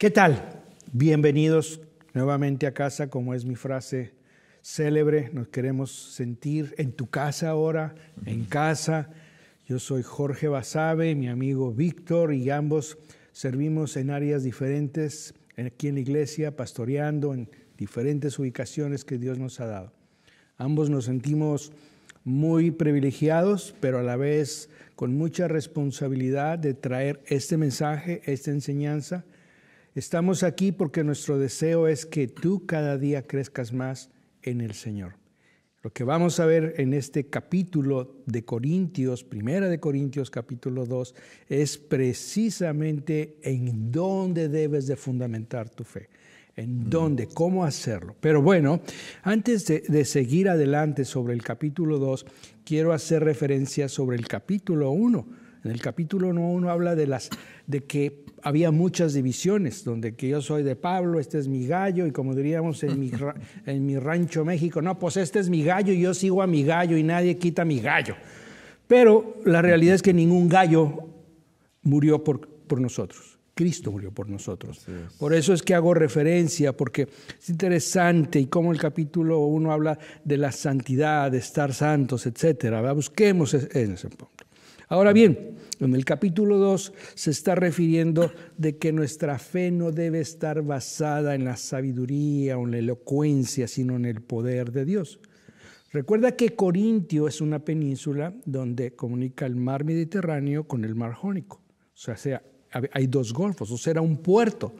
¿Qué tal? Bienvenidos nuevamente a casa, como es mi frase célebre. Nos queremos sentir en tu casa ahora, en casa. Yo soy Jorge Basabe, mi amigo Víctor, y ambos servimos en áreas diferentes aquí en la iglesia, pastoreando en diferentes ubicaciones que Dios nos ha dado. Ambos nos sentimos muy privilegiados, pero a la vez con mucha responsabilidad de traer este mensaje, esta enseñanza Estamos aquí porque nuestro deseo es que tú cada día crezcas más en el Señor. Lo que vamos a ver en este capítulo de Corintios, primera de Corintios capítulo 2, es precisamente en dónde debes de fundamentar tu fe, en dónde, cómo hacerlo. Pero bueno, antes de, de seguir adelante sobre el capítulo 2, quiero hacer referencia sobre el capítulo 1. En el capítulo 1 habla de, las, de que había muchas divisiones, donde que yo soy de Pablo, este es mi gallo, y como diríamos en mi, en mi rancho México, no, pues este es mi gallo y yo sigo a mi gallo y nadie quita mi gallo. Pero la realidad es que ningún gallo murió por, por nosotros. Cristo murió por nosotros. Por eso es que hago referencia, porque es interesante y como el capítulo 1 habla de la santidad, de estar santos, etc. Busquemos en ese punto. Ahora bien, en el capítulo 2 se está refiriendo de que nuestra fe no debe estar basada en la sabiduría o en la elocuencia, sino en el poder de Dios. Recuerda que Corintio es una península donde comunica el mar Mediterráneo con el mar Jónico. O sea, hay dos golfos, o sea, era un puerto.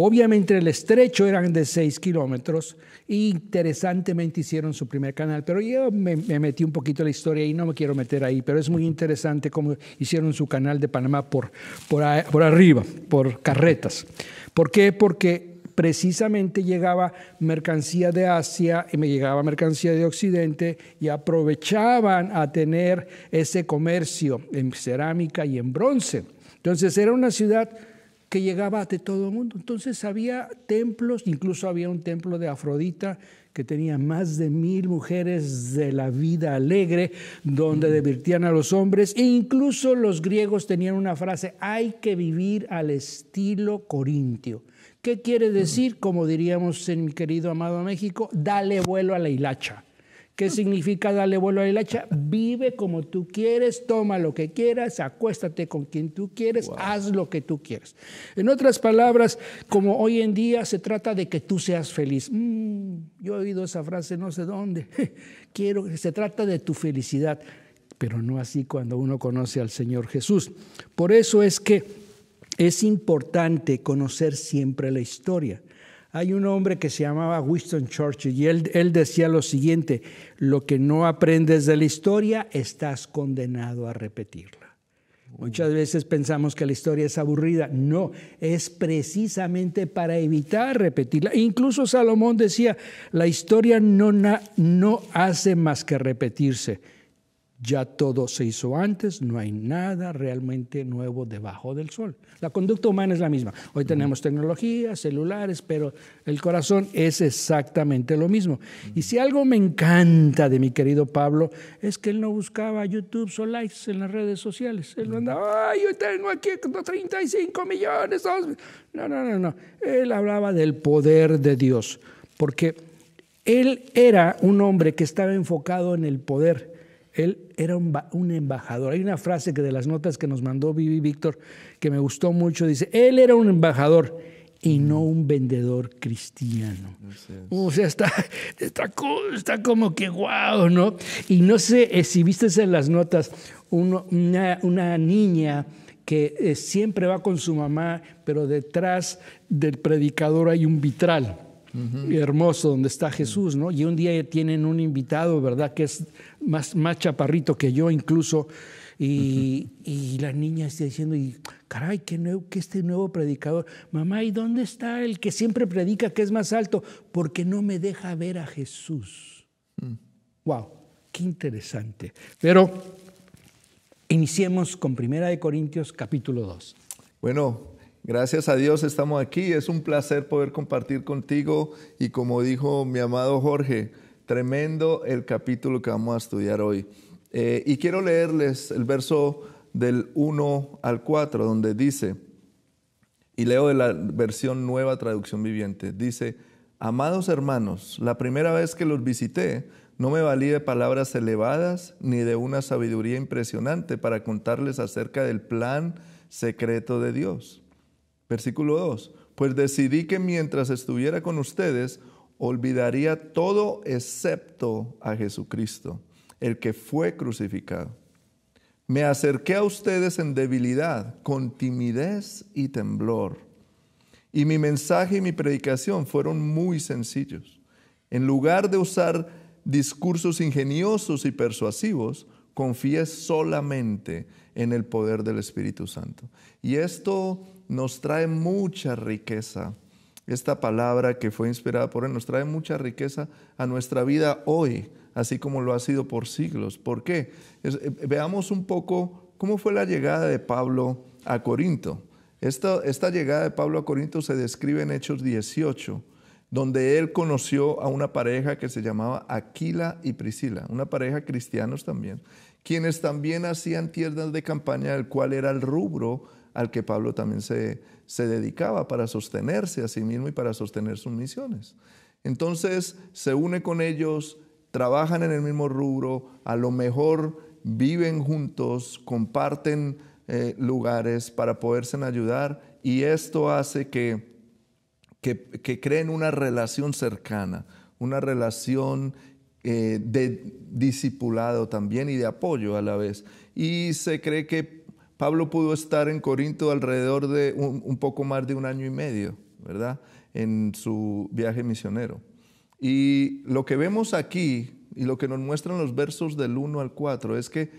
Obviamente el estrecho eran de 6 kilómetros interesantemente hicieron su primer canal, pero yo me, metí un poquito en la historia y no me quiero meter ahí, pero es muy interesante cómo hicieron su canal de Panamá por, por, por arriba, por carretas. ¿Por qué? Porque precisamente llegaba mercancía de Asia y me llegaba mercancía de Occidente y aprovechaban a tener ese comercio en cerámica y en bronce. Entonces era una ciudad que llegaba de todo el mundo. Entonces había templos, incluso había un templo de Afrodita que tenía más de mil mujeres de la vida alegre, donde divertían a los hombres, e incluso los griegos tenían una frase, hay que vivir al estilo corintio. ¿Qué quiere decir? Como diríamos en mi querido amado México, dale vuelo a la hilacha. ¿Qué significa darle vuelo a la hilacha? Vive como tú quieres, toma lo que quieras, acuéstate con quien tú quieres, haz lo que tú quieres. En otras palabras, como hoy en día se trata de que tú seas feliz. Mm, yo he oído esa frase no sé dónde. Quiero que se trata de tu felicidad, pero no así cuando uno conoce al Señor Jesús. Por eso es que es importante conocer siempre la historia. Hay un hombre que se llamaba Winston Churchill y él, decía lo siguiente, lo que no aprendes de la historia, estás condenado a repetirla. Muchas veces pensamos que la historia es aburrida. No, es precisamente para evitar repetirla. Incluso Salomón decía, la historia no, no hace más que repetirse ya todo se hizo antes, no hay nada realmente nuevo debajo del sol. La conducta humana es la misma. Hoy tenemos tecnología, celulares, pero el corazón es exactamente lo mismo. Y si algo me encanta de mi querido Pablo es que él no buscaba YouTube o likes en las redes sociales. Él no andaba, ay, yo tengo aquí 35 millones. No, no, no, no. Él hablaba del poder de Dios, porque él era un hombre que estaba enfocado en el poder él era un, embajador. Hay una frase que de las notas que nos mandó Vivi Víctor que me gustó mucho. Dice, él era un embajador y no un vendedor cristiano. O sea, está, está, como que guau, ¿no? Y no sé eh, si viste en las notas una, una, niña que eh, siempre va con su mamá, pero detrás del predicador hay un vitral hermoso donde está Jesús, ¿no? Y un día tienen un invitado, ¿verdad? Que es más, más chaparrito que yo incluso. Y, la niña está diciendo, y, caray, qué, nuevo, qué este nuevo predicador. Mamá, ¿y dónde está el que siempre predica que es más alto? Porque no me deja ver a Jesús. Wow, mm. qué interesante. Pero iniciemos con Primera de Corintios capítulo 2. Bueno, Gracias a Dios estamos aquí. Es un placer poder compartir contigo y como dijo mi amado Jorge, tremendo el capítulo que vamos a estudiar hoy. Eh, y quiero leerles el verso del 1 al 4 donde dice, Y leo de la versión nueva traducción viviente. Dice, amados hermanos, la primera vez que los visité, no me valí de palabras elevadas ni de una sabiduría impresionante para contarles acerca del plan secreto de Dios. Versículo 2. Pues decidí que mientras estuviera con ustedes, olvidaría todo excepto a Jesucristo, el que fue crucificado. Me acerqué a ustedes en debilidad, con timidez y temblor. Y mi mensaje y mi predicación fueron muy sencillos. En lugar de usar discursos ingeniosos y persuasivos, confié solamente en el poder del Espíritu Santo. Y esto nos trae mucha riqueza. Esta palabra que fue inspirada por Él nos trae mucha riqueza a nuestra vida hoy, así como lo ha sido por siglos. ¿Por qué? Eh, veamos un poco cómo fue la llegada de Pablo a Corinto. Esta, esta llegada de Pablo a Corinto se describe en Hechos 18 donde él conoció a una pareja que se llamaba Aquila y Priscila, una pareja cristianos también, quienes también hacían tiendas de campaña, el cual era el rubro al que Pablo también se, se dedicaba para sostenerse a sí mismo y para sostener sus misiones. Entonces se une con ellos, trabajan en el mismo rubro, a lo mejor viven juntos, comparten eh, lugares para poderse ayudar y esto hace que que, creen una relación cercana, una relación eh, de discipulado también y de apoyo a la vez. Y se cree que Pablo pudo estar en Corinto alrededor de un, poco más de un año y medio, ¿verdad? En su viaje misionero. Y lo que vemos aquí y lo que nos muestran los versos del 1 al 4 es que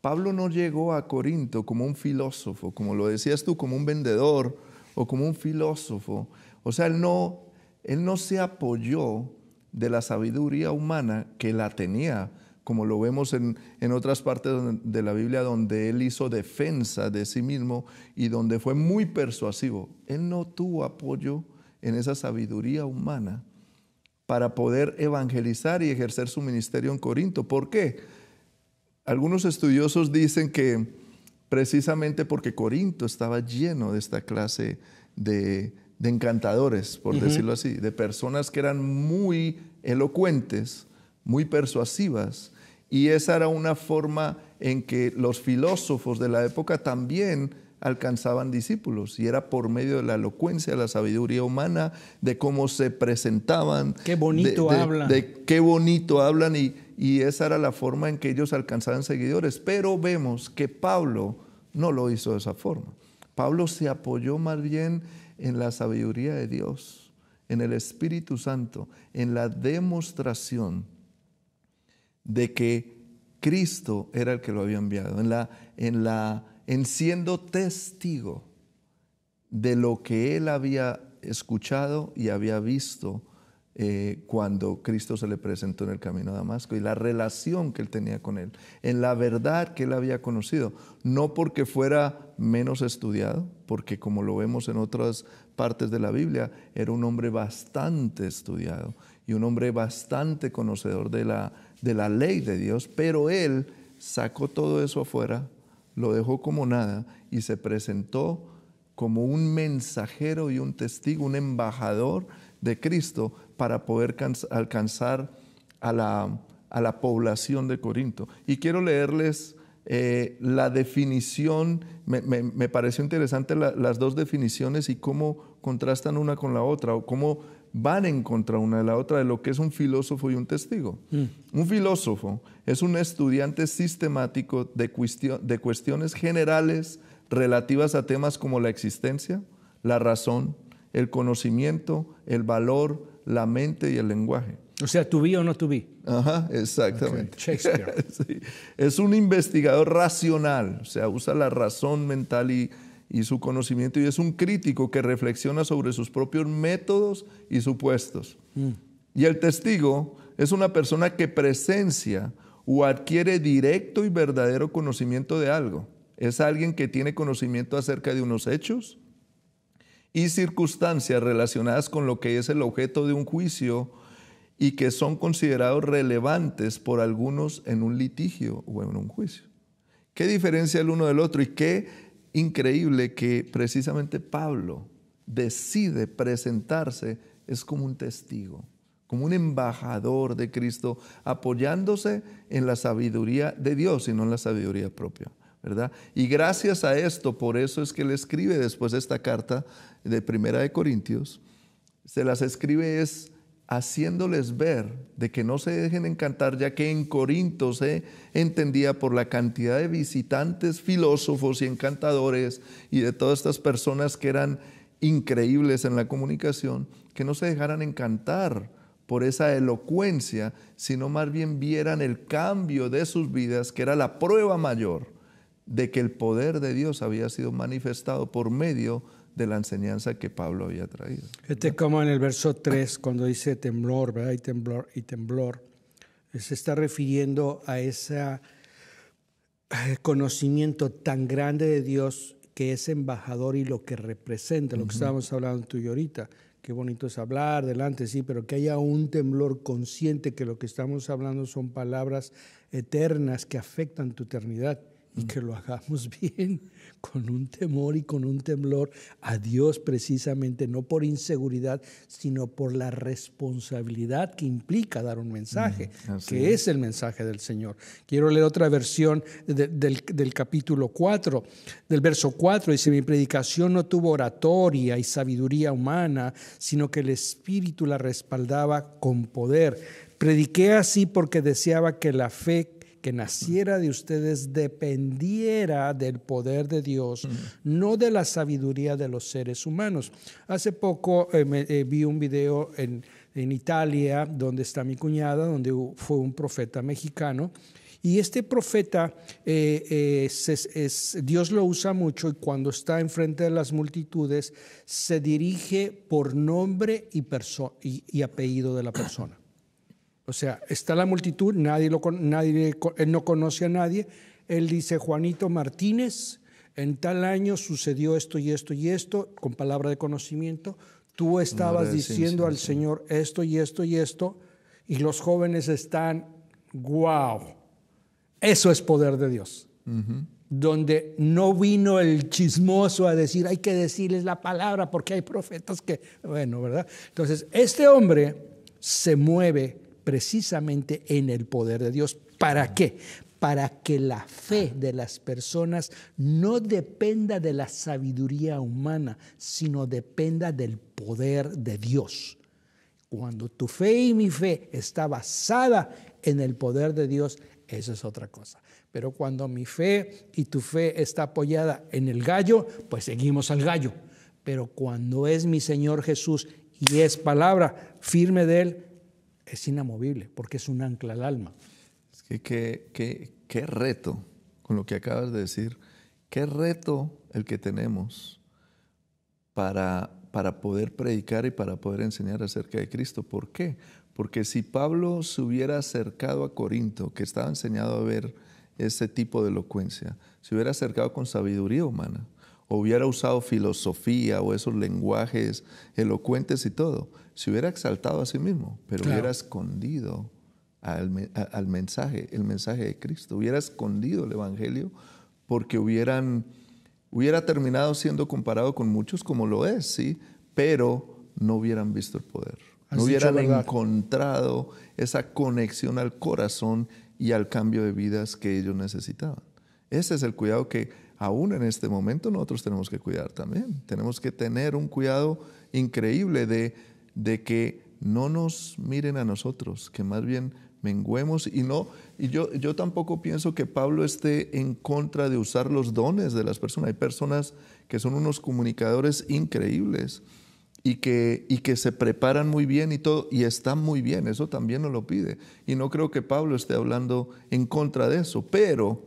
Pablo no llegó a Corinto como un filósofo, como lo decías tú, como un vendedor o como un filósofo, o sea, él no, él no se apoyó de la sabiduría humana que la tenía, como lo vemos en, otras partes de la Biblia donde él hizo defensa de sí mismo y donde fue muy persuasivo. Él no tuvo apoyo en esa sabiduría humana para poder evangelizar y ejercer su ministerio en Corinto. ¿Por qué? Algunos estudiosos dicen que precisamente porque Corinto estaba lleno de esta clase de, de encantadores, por decirlo así, de personas que eran muy elocuentes, muy persuasivas, y esa era una forma en que los filósofos de la época también alcanzaban discípulos, y era por medio de la elocuencia, la sabiduría humana, de cómo se presentaban. Qué bonito hablan. De qué bonito hablan, y, y esa era la forma en que ellos alcanzaban seguidores. Pero vemos que Pablo no lo hizo de esa forma. Pablo se apoyó más bien en la sabiduría de Dios, en el Espíritu Santo, en la demostración de que Cristo era el que lo había enviado, en, la, en, la, en siendo testigo de lo que él había escuchado y había visto eh, cuando Cristo se le presentó en el camino a Damasco y la relación que él tenía con él, en la verdad que él había conocido, no porque fuera menos estudiado, porque como lo vemos en otras partes de la Biblia, era un hombre bastante estudiado y un hombre bastante conocedor de la, de la ley de Dios, pero él sacó todo eso afuera, lo dejó como nada y se presentó como un mensajero y un testigo, un embajador de Cristo para poder alcanzar a la, a la población de Corinto. Y quiero leerles eh, la definición, me, pareció interesante las dos definiciones y cómo contrastan una con la otra o cómo van en contra una de la otra de lo que es un filósofo y un testigo. Mm. Un filósofo es un estudiante sistemático de, de cuestiones generales relativas a temas como la existencia, la razón, el conocimiento, el valor, la mente y el lenguaje. O sea, tu vi o no tu vi. Ajá, exactamente. Es un investigador racional, o sea, usa la razón mental y, su conocimiento y es un crítico que reflexiona sobre sus propios métodos y supuestos. Mm. Y el testigo es una persona que presencia o adquiere directo y verdadero conocimiento de algo. Es alguien que tiene conocimiento acerca de unos hechos, y circunstancias relacionadas con lo que es el objeto de un juicio y que son considerados relevantes por algunos en un litigio o en un juicio. ¿Qué diferencia el uno del otro? Y qué increíble que precisamente Pablo decide presentarse es como un testigo, como un embajador de Cristo, apoyándose en la sabiduría de Dios y no en la sabiduría propia. ¿verdad? Y gracias a esto, por eso es que él escribe después de esta carta de Primera de Corintios, se las escribe es haciéndoles ver de que no se dejen encantar, ya que en Corinto se entendía por la cantidad de visitantes, filósofos y encantadores y de todas estas personas que eran increíbles en la comunicación, que no se dejaran encantar por esa elocuencia, sino más bien vieran el cambio de sus vidas, que era la prueba mayor de que el poder de Dios había sido manifestado por medio de la enseñanza que Pablo había traído. Este como en el verso 3, cuando dice temblor, ¿verdad? Y temblor, y temblor, se está refiriendo a ese conocimiento tan grande de Dios que es embajador y lo que representa, lo que estábamos hablando tú y ahorita. Qué bonito es hablar delante, sí, pero que haya un temblor consciente que lo que estamos hablando son palabras eternas que afectan tu eternidad y que lo hagamos bien, con un temor y con un temblor a Dios precisamente, no por inseguridad, sino por la responsabilidad que implica dar un mensaje, que es. el mensaje del Señor. Quiero leer otra versión del, del, capítulo 4, del verso 4, dice, mi predicación no tuvo oratoria y sabiduría humana, sino que el Espíritu la respaldaba con poder. Prediqué así porque deseaba que la fe que naciera de ustedes dependiera del poder de Dios, no de la sabiduría de los seres humanos. Hace poco eh, eh, vi un video en, Italia, donde está mi cuñada, donde fue un profeta mexicano. Y este profeta, eh, Dios lo usa mucho y cuando está enfrente de las multitudes, se dirige por nombre y apellido de la persona. O sea, está la multitud, nadie, lo, nadie él no conoce a nadie. Él dice, Juanito Martínez, en tal año sucedió esto y esto y esto, con palabra de conocimiento. Tú estabas diciendo al Señor esto y esto y esto, y los jóvenes están, wow, eso es poder de Dios. Donde no vino el chismoso a decir, hay que decirles la palabra porque hay profetas que, bueno, ¿verdad? Entonces, este hombre se mueve precisamente en el poder de Dios. ¿Para qué? Para que la fe de las personas no dependa de la sabiduría humana, sino dependa del poder de Dios. Cuando tu fe y mi fe está basada en el poder de Dios, eso es otra cosa. Pero cuando mi fe y tu fe está apoyada en el gallo, pues seguimos al gallo. Pero cuando es mi Señor Jesús y es palabra firme de Él, es inamovible porque es un ancla al alma. Es que qué, reto con lo que acabas de decir, qué reto el que tenemos para, para poder predicar y para poder enseñar acerca de Cristo. ¿Por qué? Porque si Pablo se hubiera acercado a Corinto, que estaba enseñado a ver ese tipo de elocuencia, se hubiera acercado con sabiduría humana, hubiera usado filosofía o esos lenguajes elocuentes y todo, se hubiera exaltado a sí mismo, pero hubiera escondido al, al, mensaje, el mensaje de Cristo, hubiera escondido el Evangelio porque hubieran, hubiera terminado siendo comparado con muchos como lo es, sí, pero no hubieran visto el poder, no hubieran encontrado esa conexión al corazón y al cambio de vidas que ellos necesitaban. Ese es el cuidado que aún en este momento nosotros tenemos que cuidar también. Tenemos que tener un cuidado increíble de, de que no nos miren a nosotros, que más bien menguemos y no y yo yo tampoco pienso que Pablo esté en contra de usar los dones de las personas. Hay personas que son unos comunicadores increíbles y que, y que se preparan muy bien y todo, y están muy bien, eso también nos lo pide. Y no creo que Pablo esté hablando en contra de eso, pero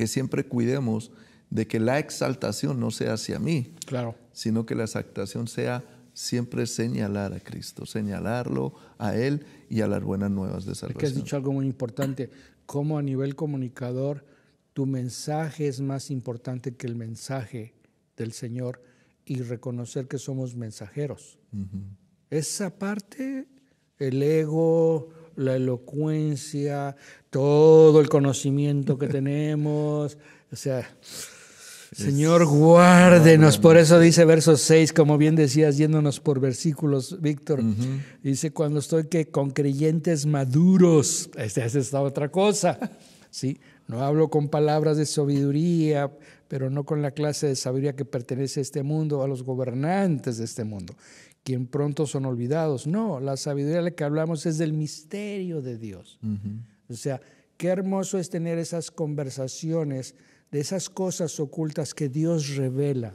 que siempre cuidemos de que la exaltación no sea hacia mí, claro. sino que la exaltación sea siempre señalar a Cristo, señalarlo a Él y a las buenas nuevas de salvación. Es que has dicho algo muy importante, cómo a nivel comunicador tu mensaje es más importante que el mensaje del Señor y reconocer que somos mensajeros. Esa parte, el ego, la elocuencia, todo el conocimiento que tenemos. O sea, Señor, guárdenos. Por eso dice verso 6, como bien decías, yéndonos por versículos, Víctor. Dice, cuando estoy que con creyentes maduros, esta es esta otra cosa. ¿sí? No hablo con palabras de sabiduría, pero no con la clase de sabiduría que pertenece a este mundo, a los gobernantes de este mundo, quien pronto son olvidados. No, la sabiduría de la que hablamos es del misterio de Dios. O sea, qué hermoso es tener esas conversaciones de esas cosas ocultas que Dios revela,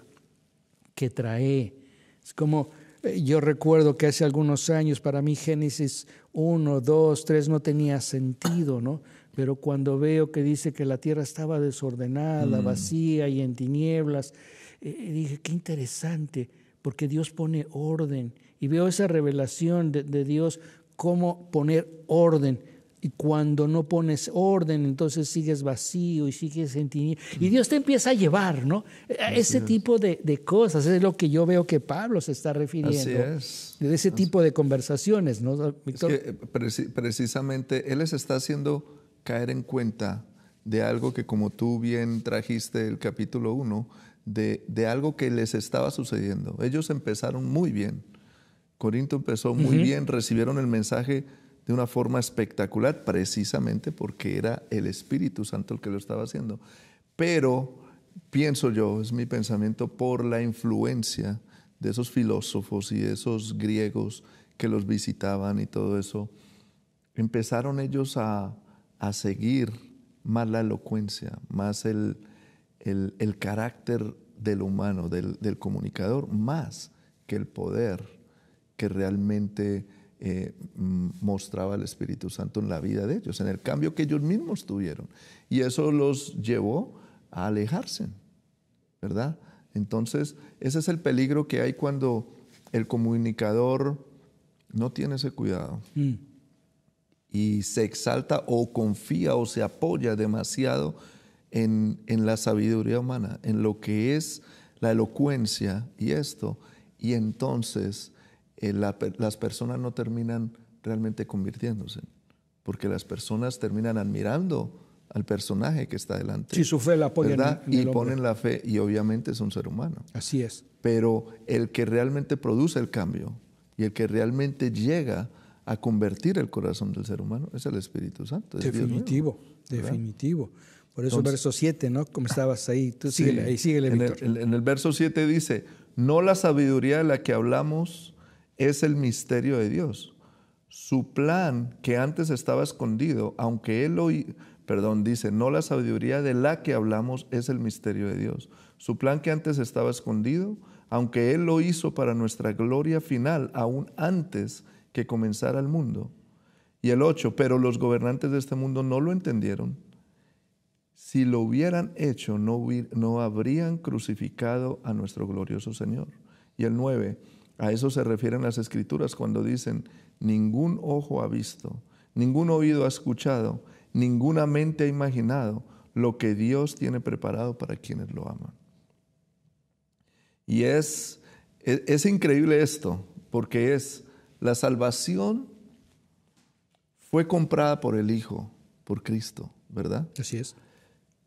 que trae. Es como eh, yo recuerdo que hace algunos años para mí Génesis 1, 2, 3 no tenía sentido, ¿no? Pero cuando veo que dice que la tierra estaba desordenada, mm. vacía y en tinieblas, eh, eh, dije, qué interesante, porque Dios pone orden. Y veo esa revelación de, de Dios, cómo poner orden y cuando no pones orden, entonces sigues vacío y sigues en Y Dios te empieza a llevar, ¿no? ese tipo de, cosas es lo que yo veo que Pablo se está refiriendo. Así es. De ese tipo de conversaciones, ¿no, Víctor? Es que precisamente Él les está haciendo caer en cuenta de algo que como tú bien trajiste el capítulo 1, de, de, algo que les estaba sucediendo. Ellos empezaron muy bien. Corinto empezó muy bien, recibieron el mensaje de una forma espectacular, precisamente porque era el Espíritu Santo el que lo estaba haciendo. Pero pienso yo, es mi pensamiento, por la influencia de esos filósofos y de esos griegos que los visitaban y todo eso, empezaron ellos a, seguir más la elocuencia, más el, el, carácter del humano, del, del comunicador, más que el poder que realmente eh, mostraba el Espíritu Santo en la vida de ellos, en el cambio que ellos mismos tuvieron. Y eso los llevó a alejarse, ¿verdad? Entonces, ese es el peligro que hay cuando el comunicador no tiene ese cuidado mm. y se exalta o confía o se apoya demasiado en, en la sabiduría humana, en lo que es la elocuencia y esto, y entonces eh, las personas no terminan realmente convirtiéndose, porque las personas terminan admirando al personaje que está delante. Si su fe la apoyan y ponen la fe, y obviamente es un ser humano. Así es. Pero el que realmente produce el cambio y el que realmente llega a convertir el corazón del ser humano es el Espíritu Santo. definitivo, definitivo. Por eso el verso 7, ¿no? Como estabas ahí, tú síguele, ahí síguele, en el, en el verso 7 dice, no la sabiduría de la que hablamos es el misterio de Dios. Su plan que antes estaba escondido, aunque Él lo, perdón, dice, no la sabiduría de la que hablamos es el misterio de Dios. Su plan que antes estaba escondido, aunque Él lo hizo para nuestra gloria final, aún antes que comenzara el mundo. Y el 8, pero los gobernantes de este mundo no lo entendieron. Si lo hubieran hecho, no, no habrían crucificado a nuestro glorioso Señor. Y el 9, a eso se refieren las escrituras cuando dicen, ningún ojo ha visto, ningún oído ha escuchado, ninguna mente ha imaginado lo que Dios tiene preparado para quienes lo aman. Y es, es, increíble esto, porque es la salvación fue comprada por el Hijo, por Cristo, ¿verdad? Así es.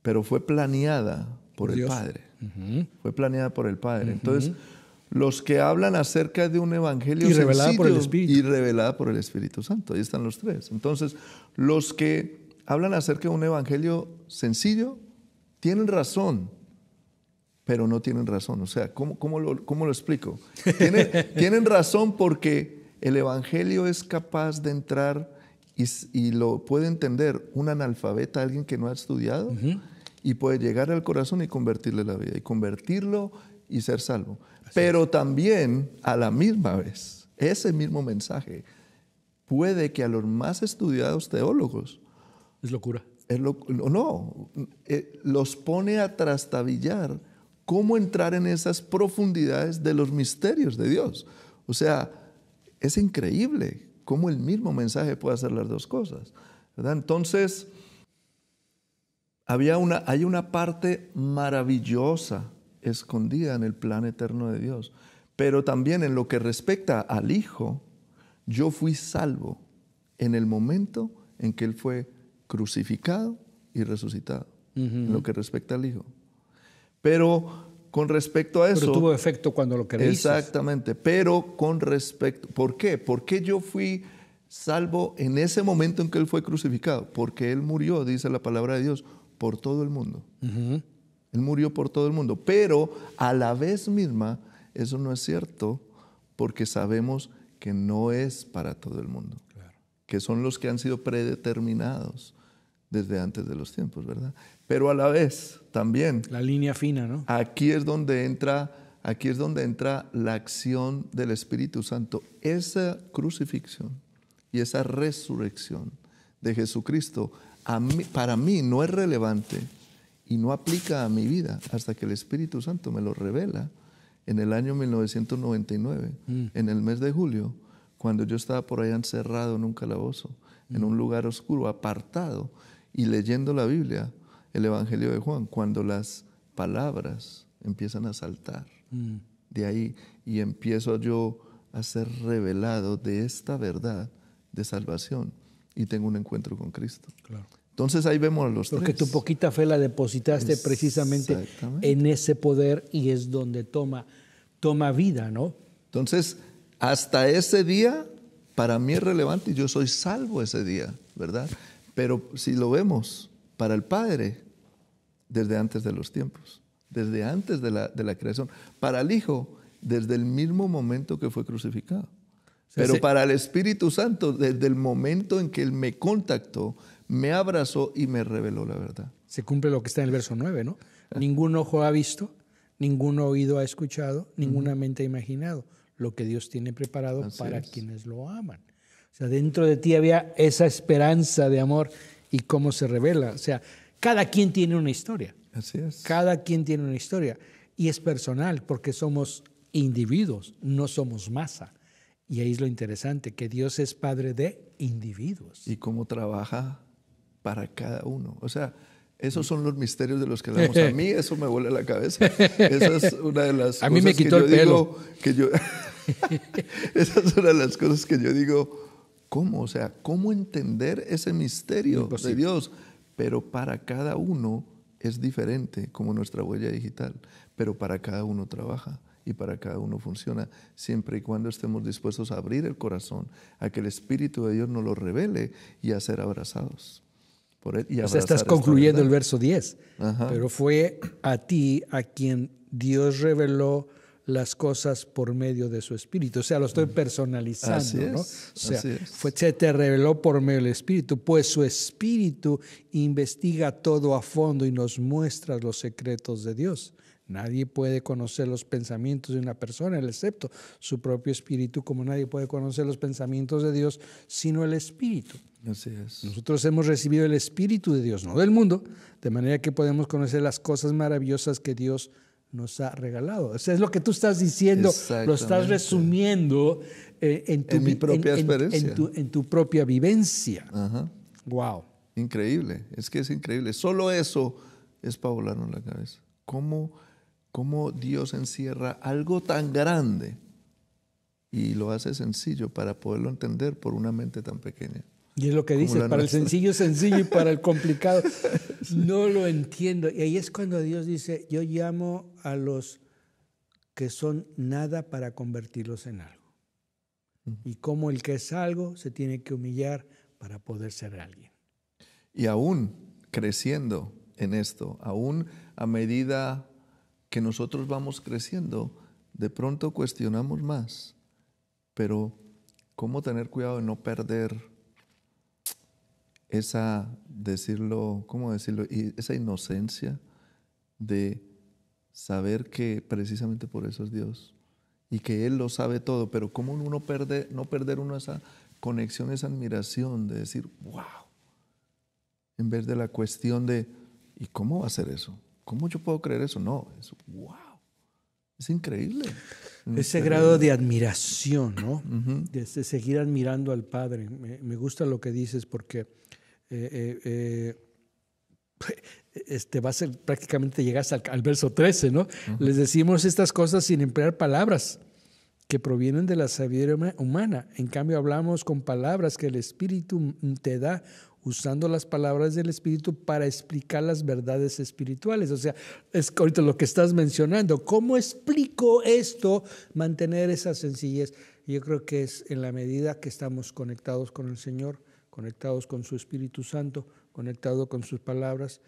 Pero fue planeada por, el Padre. Fue planeada por el Padre. Entonces, los que hablan acerca de un evangelio y revelada por el Espíritu. y revelada por el Espíritu Santo. Ahí están los tres. Entonces, los que hablan acerca de un evangelio sencillo tienen razón, pero no tienen razón. O sea, ¿cómo, cómo, lo, lo, explico? Tienen, tienen, razón porque el evangelio es capaz de entrar y, lo puede entender un analfabeta, alguien que no ha estudiado, y puede llegar al corazón y convertirle la vida, y convertirlo y ser salvo. Pero también a la misma vez, ese mismo mensaje puede que a los más estudiados teólogos... Es locura. no, eh, los pone a trastabillar cómo entrar en esas profundidades de los misterios de Dios. O sea, es increíble cómo el mismo mensaje puede hacer las dos cosas. Entonces, había una, hay una parte maravillosa escondida en el plan eterno de Dios. Pero también en lo que respecta al Hijo, yo fui salvo en el momento en que Él fue crucificado y resucitado, en lo que respecta al Hijo. Pero con respecto a eso... Pero tuvo efecto cuando lo creíste. Exactamente, pero con respecto... ¿Por qué? ¿Por qué yo fui salvo en ese momento en que Él fue crucificado? Porque Él murió, dice la palabra de Dios, por todo el mundo. Él murió por todo el mundo. Pero a la vez misma, eso no es cierto, porque sabemos que no es para todo el mundo. Que son los que han sido predeterminados desde antes de los tiempos, ¿verdad? Pero a la vez también. La línea fina, ¿no? Aquí es donde entra, aquí es donde entra la acción del Espíritu Santo. Esa crucifixión y esa resurrección de Jesucristo para mí no es relevante y no aplica a mi vida hasta que el Espíritu Santo me lo revela en el año 1999, mm. en el mes de julio, cuando yo estaba por allá encerrado en un calabozo, en un lugar oscuro, apartado, y leyendo la Biblia, el Evangelio de Juan, cuando las palabras empiezan a saltar mm. de ahí y empiezo yo a ser revelado de esta verdad de salvación y tengo un encuentro con Cristo. Entonces ahí vemos los Porque tu poquita fe la depositaste precisamente en ese poder y es donde toma, toma vida, ¿no? Entonces, hasta ese día, para mí es relevante y yo soy salvo ese día, ¿verdad? Pero si lo vemos, para el Padre, desde antes de los tiempos, desde antes de la, de la creación. Para el Hijo, desde el mismo momento que fue crucificado. Pero para el Espíritu Santo, desde el momento en que Él me contactó, me abrazó y me reveló la verdad. Se cumple lo que está en el verso 9, ¿no? Ningún ojo ha visto, ningún oído ha escuchado, ninguna mente ha imaginado lo que Dios tiene preparado para quienes lo aman. O sea, dentro de ti había esa esperanza de amor y cómo se revela. O sea, cada quien tiene una historia. Así es. Cada quien tiene una historia. Y es personal porque somos individuos, no somos masa. Y ahí es lo interesante, que Dios es padre de individuos. Y cómo trabaja para cada uno. O sea, esos son los misterios de los que hablamos. A mí eso me vuelve la cabeza. Esa es una de las a mí me quitó el pelo. que yo Esa es una de las cosas que yo digo, ¿cómo? O sea, ¿cómo entender ese misterio de Dios? Pero para cada uno es diferente, como nuestra huella digital, pero para cada uno trabaja y para cada uno funciona, siempre y cuando estemos dispuestos a abrir el corazón, a que el Espíritu de Dios nos lo revele y a ser abrazados. Por él y o sea, estás concluyendo el verso 10, pero fue a ti a quien Dios reveló las cosas por medio de su espíritu. O sea, lo estoy personalizando, ¿no? O sea, fue, se te reveló por medio del espíritu, pues su espíritu investiga todo a fondo y nos muestra los secretos de Dios. Nadie puede conocer los pensamientos de una persona, excepto su propio espíritu, como nadie puede conocer los pensamientos de Dios, sino el espíritu. Así es. Nosotros hemos recibido el espíritu de Dios, no del mundo, de manera que podemos conocer las cosas maravillosas que Dios nos ha regalado. Eso es lo que tú estás diciendo, lo estás resumiendo eh, en, tu, mi propia experiencia. En, tu, propia vivencia. Wow. Increíble, es que es increíble. Solo eso es para volarnos la cabeza. ¿Cómo, ¿Cómo Dios encierra algo tan grande y lo hace sencillo para poderlo entender por una mente tan pequeña? Y es lo que dice, para el sencillo sencillo y para el complicado no lo entiendo. Y ahí es cuando Dios dice, yo llamo a los que son nada para convertirlos en algo. Y como el que es algo se tiene que humillar para poder ser alguien. Y aún creciendo en esto, aún a medida que nosotros vamos creciendo, de pronto cuestionamos más. Pero, ¿cómo tener cuidado de no perder esa, decirlo, ¿cómo decirlo? Esa inocencia de saber que precisamente por eso es Dios y que Él lo sabe todo, pero cómo uno perde, no perder uno esa conexión, esa admiración de decir, wow, en vez de la cuestión de, ¿y cómo va a ser eso? ¿Cómo yo puedo creer eso? No, es wow, es increíble. Ese grado de admiración, ¿no? de, seguir admirando al Padre. me, gusta lo que dices porque eh, eh, eh, este va a ser prácticamente llegas al, verso 13, ¿no? Les decimos estas cosas sin emplear palabras que provienen de la sabiduría humana. En cambio, hablamos con palabras que el Espíritu te da usando las palabras del Espíritu para explicar las verdades espirituales. O sea, es ahorita lo que estás mencionando. ¿Cómo explico esto? Mantener esa sencillez. Yo creo que es en la medida que estamos conectados con el Señor, conectados con su Espíritu Santo, conectados con sus palabras,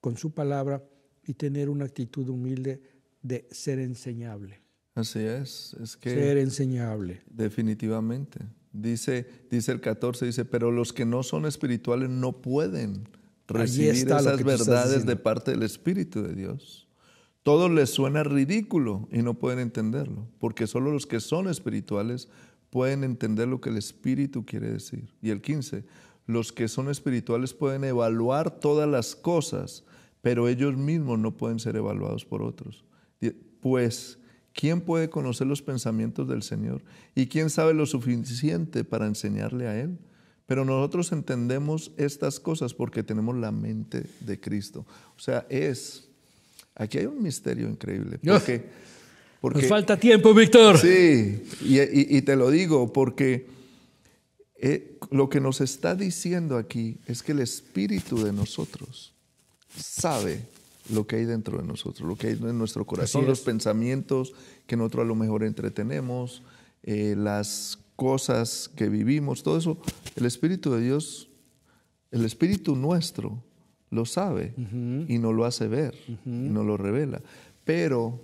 con su palabra y tener una actitud humilde de ser enseñable. Así es, es que ser enseñable. Definitivamente. Dice, dice el 14, dice, pero los que no son espirituales no pueden recibir esas verdades de parte del Espíritu de Dios. Todo les suena ridículo y no pueden entenderlo, porque solo los que son espirituales pueden entender lo que el Espíritu quiere decir. Y el 15, los que son espirituales pueden evaluar todas las cosas, pero ellos mismos no pueden ser evaluados por otros. Pues, ¿quién puede conocer los pensamientos del Señor? ¿Y quién sabe lo suficiente para enseñarle a Él? Pero nosotros entendemos estas cosas porque tenemos la mente de Cristo. O sea, es, aquí hay un misterio increíble. Porque, porque Nos falta tiempo, Víctor. Sí, y, te lo digo porque eh, lo que nos está diciendo aquí es que el espíritu de nosotros sabe lo que hay dentro de nosotros, lo que hay en nuestro corazón, los pensamientos que nosotros a lo mejor entretenemos, eh, las cosas que vivimos, todo eso, el Espíritu de Dios, el Espíritu nuestro lo sabe y nos lo hace ver, y nos lo revela. Pero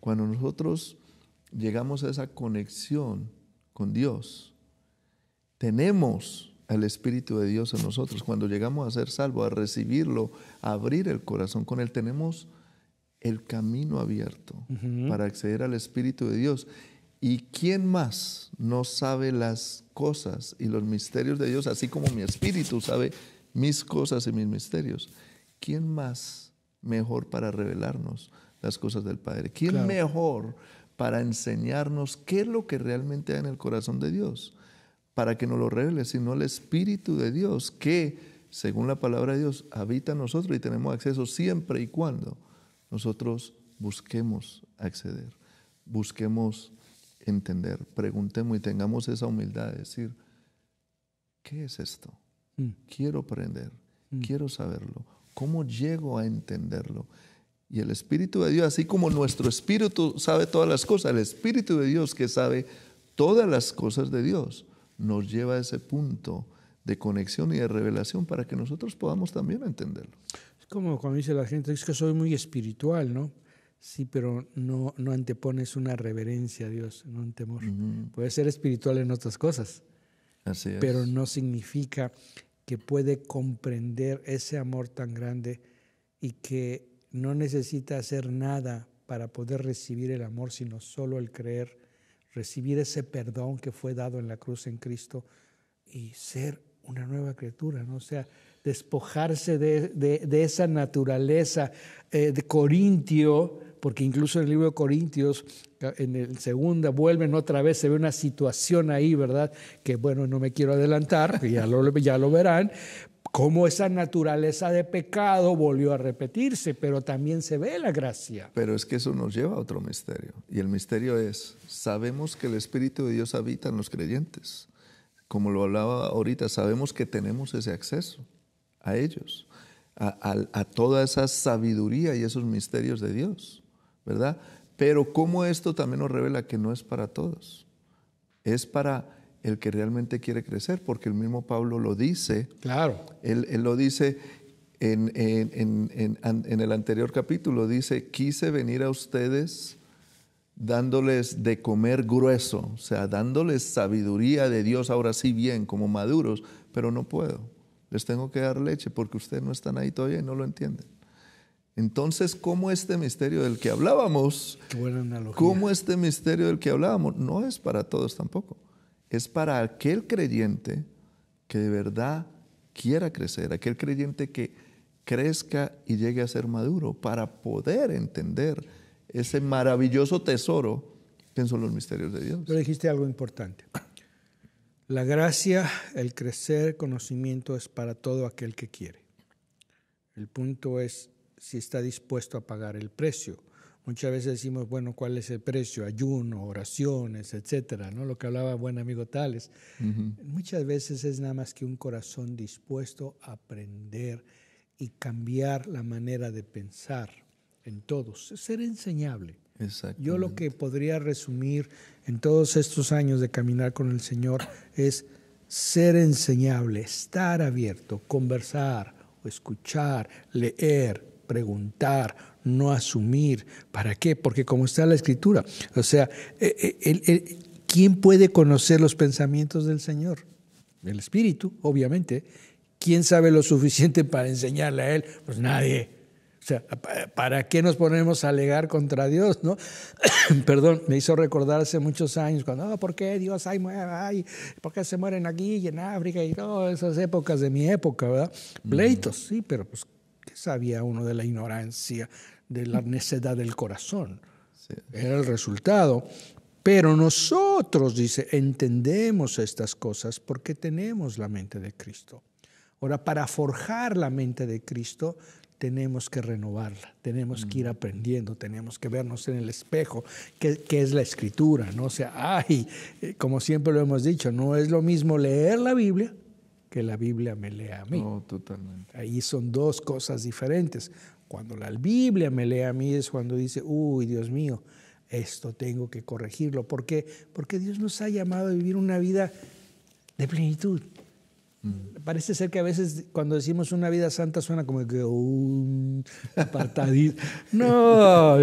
cuando nosotros llegamos a esa conexión con Dios, tenemos al Espíritu de Dios en nosotros. Cuando llegamos a ser salvos, a recibirlo, a abrir el corazón con Él, tenemos el camino abierto para acceder al Espíritu de Dios. ¿Y quién más no sabe las cosas y los misterios de Dios, así como mi Espíritu sabe mis cosas y mis misterios? ¿Quién más mejor para revelarnos las cosas del Padre? ¿Quién mejor para enseñarnos qué es lo que realmente hay en el corazón de Dios? Para que nos lo revele, sino el Espíritu de Dios que, según la palabra de Dios, habita en nosotros y tenemos acceso siempre y cuando nosotros busquemos acceder, busquemos entender, preguntemos y tengamos esa humildad de decir, ¿qué es esto? Mm. Quiero aprender, mm. quiero saberlo. ¿Cómo llego a entenderlo? Y el Espíritu de Dios, así como nuestro Espíritu sabe todas las cosas, el Espíritu de Dios que sabe todas las cosas de Dios, nos lleva a ese punto de conexión y de revelación para que nosotros podamos también entenderlo. Es como cuando dice la gente, es que soy muy espiritual, ¿no? Sí, pero no, no antepones una reverencia a Dios, no un temor. Puede ser espiritual en otras cosas, Así pero no significa que puede comprender ese amor tan grande y que no necesita hacer nada para poder recibir el amor, sino solo el creer recibir ese perdón que fue dado en la cruz en Cristo y ser una nueva criatura, ¿no? O sea, despojarse de, esa naturaleza eh, de Corintio, porque incluso en el libro de Corintios, en el segundo, vuelven otra vez, se ve una situación ahí, ¿verdad? Que bueno, no me quiero adelantar, ya lo, ya lo verán, cómo esa naturaleza de pecado volvió a repetirse, pero también se ve la gracia. Pero es que eso nos lleva a otro misterio. Y el misterio es, sabemos que el Espíritu de Dios habita en los creyentes. Como lo hablaba ahorita, sabemos que tenemos ese acceso a ellos, a, toda esa sabiduría y esos misterios de Dios, ¿verdad? Pero cómo esto también nos revela que no es para todos, es para el que realmente quiere crecer, porque el mismo Pablo lo dice. Claro. Él, lo dice en, el anterior capítulo, dice, quise venir a ustedes dándoles de comer grueso, o sea, dándoles sabiduría de Dios ahora sí bien, como maduros, pero no puedo. Les tengo que dar leche porque ustedes no están ahí todavía y no lo entienden. Entonces, ¿cómo este misterio del que hablábamos, cómo este misterio del que hablábamos, no es para todos tampoco? Es para aquel creyente que de verdad quiera crecer, aquel creyente que crezca y llegue a ser maduro, para poder entender ese maravilloso tesoro que son los misterios de Dios. Pero dijiste algo importante. La gracia, el crecer, conocimiento es para todo aquel que quiere. El punto es si está dispuesto a pagar el precio. Muchas veces decimos, bueno, ¿cuál es el precio? Ayuno, oraciones, etcétera, ¿no? Lo que hablaba buen amigo Tales. Muchas veces es nada más que un corazón dispuesto a aprender y cambiar la manera de pensar en todos, ser enseñable. Yo lo que podría resumir en todos estos años de caminar con el Señor es ser enseñable, estar abierto, conversar, escuchar, leer, preguntar, no asumir. ¿Para qué? Porque como está la escritura, o sea, eh, eh, ¿quién puede conocer los pensamientos del Señor? El Espíritu, obviamente. ¿Quién sabe lo suficiente para enseñarle a Él? Pues nadie. O sea, ¿para qué nos ponemos a alegar contra Dios? ¿no? Perdón, me hizo recordar hace muchos años cuando, oh, ¿por qué Dios hay, ay, ¿por qué se mueren aquí y en África? Y todas esas épocas de mi época, ¿verdad? Pleitos, sí, pero pues, ¿qué sabía uno de la ignorancia, de la necedad del corazón? Era el resultado. Pero nosotros, dice, entendemos estas cosas porque tenemos la mente de Cristo. Ahora, para forjar la mente de Cristo, tenemos que renovarla, tenemos que ir mm. aprendiendo, tenemos que vernos en el espejo, que, es la escritura, ¿no? O sea, ay, eh, como siempre lo hemos dicho, no es lo mismo leer la Biblia que la Biblia me lea a mí. No, totalmente. Ahí son dos cosas diferentes. Cuando la Biblia me lee a mí es cuando dice, uy, Dios mío, esto tengo que corregirlo. ¿Por qué? Porque Dios nos ha llamado a vivir una vida de plenitud, Mm. Parece ser que a veces cuando decimos una vida santa suena como que un apartadito. No,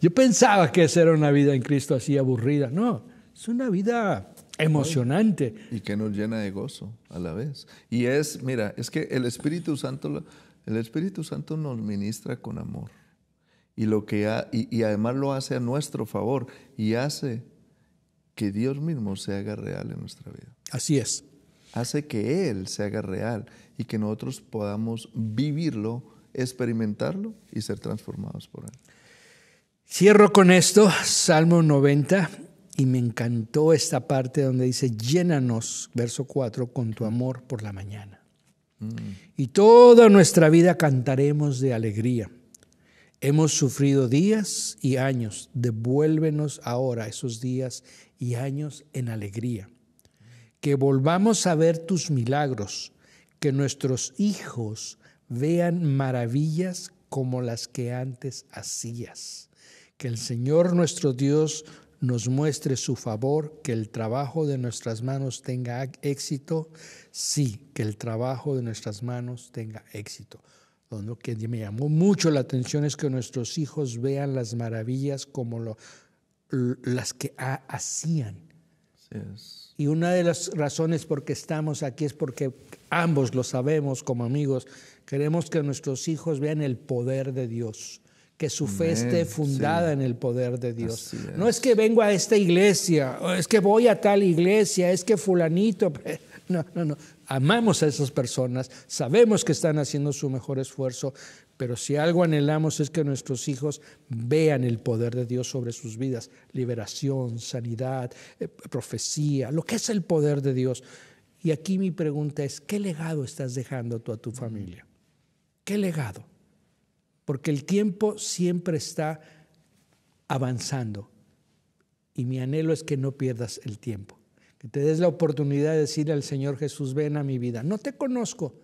yo pensaba que esa era una vida en Cristo así aburrida. No, es una vida emocionante. Y que nos llena de gozo a la vez. Y es, mira, es que el Espíritu Santo, el Espíritu Santo nos ministra con amor. Y, lo que y además lo hace a nuestro favor y hace que Dios mismo se haga real en nuestra vida. Así es hace que Él se haga real y que nosotros podamos vivirlo, experimentarlo y ser transformados por Él. Cierro con esto, Salmo 90, y me encantó esta parte donde dice, llénanos, verso 4, con tu amor por la mañana. Mm. Y toda nuestra vida cantaremos de alegría. Hemos sufrido días y años, devuélvenos ahora esos días y años en alegría que volvamos a ver tus milagros, que nuestros hijos vean maravillas como las que antes hacías. Que el Señor nuestro Dios nos muestre su favor, que el trabajo de nuestras manos tenga éxito. Sí, que el trabajo de nuestras manos tenga éxito. Lo que me llamó mucho la atención es que nuestros hijos vean las maravillas como lo, las que hacían. Y una de las razones por que estamos aquí es porque ambos lo sabemos como amigos. Queremos que nuestros hijos vean el poder de Dios, que su fe esté fundada en el poder de Dios. No es que vengo a esta iglesia, es que voy a tal iglesia, es que fulanito. No, no, no. Amamos a esas personas, sabemos que están haciendo su mejor esfuerzo, pero si algo anhelamos es que nuestros hijos vean el poder de Dios sobre sus vidas, liberación, sanidad, eh, profecía, lo que es el poder de Dios. Y aquí mi pregunta es, ¿qué legado estás dejando tú a tu familia? ¿Qué legado? Porque el tiempo siempre está avanzando y mi anhelo es que no pierdas el tiempo, que te des la oportunidad de decir al Señor Jesús, ven a mi vida. No te conozco,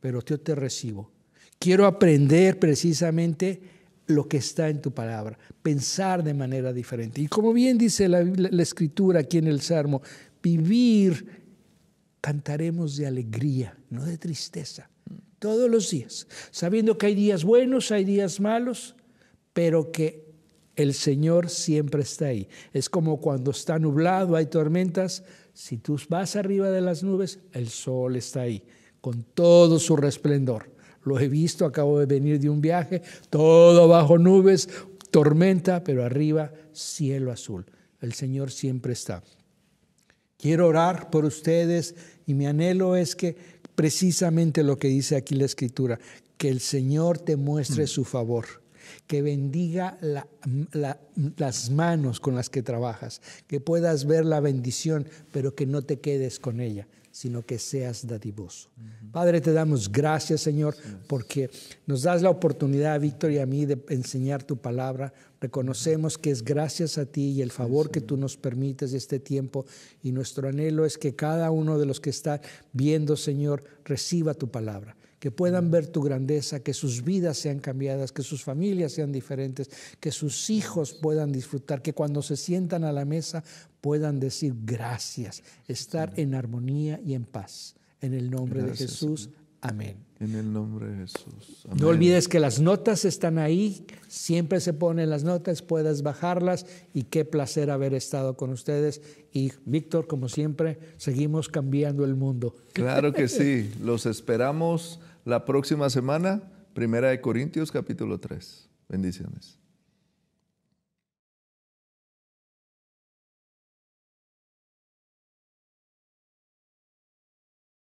pero yo te recibo Quiero aprender precisamente lo que está en tu palabra, pensar de manera diferente. Y como bien dice la, escritura aquí en el Salmo, vivir, cantaremos de alegría, no de tristeza, todos los días, sabiendo que hay días buenos, hay días malos, pero que el Señor siempre está ahí. Es como cuando está nublado, hay tormentas, si tú vas arriba de las nubes, el sol está ahí, con todo su resplendor. Lo he visto, acabo de venir de un viaje, todo bajo nubes, tormenta, pero arriba cielo azul. El Señor siempre está. Quiero orar por ustedes y mi anhelo es que precisamente lo que dice aquí la Escritura, que el Señor te muestre mm. su favor, que bendiga las manos con las que trabajas, que puedas ver la bendición, pero que no te quedes con ella, sino que seas dadivoso. Padre, te damos gracias, Señor, porque nos das la oportunidad, Víctor y a mí, de enseñar tu palabra. Reconocemos que es gracias a ti y el favor que tú nos permites de este tiempo. Y nuestro anhelo es que cada uno de los que está viendo, Señor, reciba tu palabra que puedan ver tu grandeza, que sus vidas sean cambiadas, que sus familias sean diferentes, que sus hijos puedan disfrutar, que cuando se sientan a la mesa puedan decir gracias, estar en armonía y en paz. En el nombre de Jesús. Amén. En el nombre de Jesús. No olvides que las notas están ahí, siempre se ponen las notas, puedes bajarlas y qué placer haber estado con ustedes. Y Víctor, como siempre, seguimos cambiando el mundo. Claro que sí, los esperamos la próxima semana, Primera de Corintios capítulo 3. Bendiciones.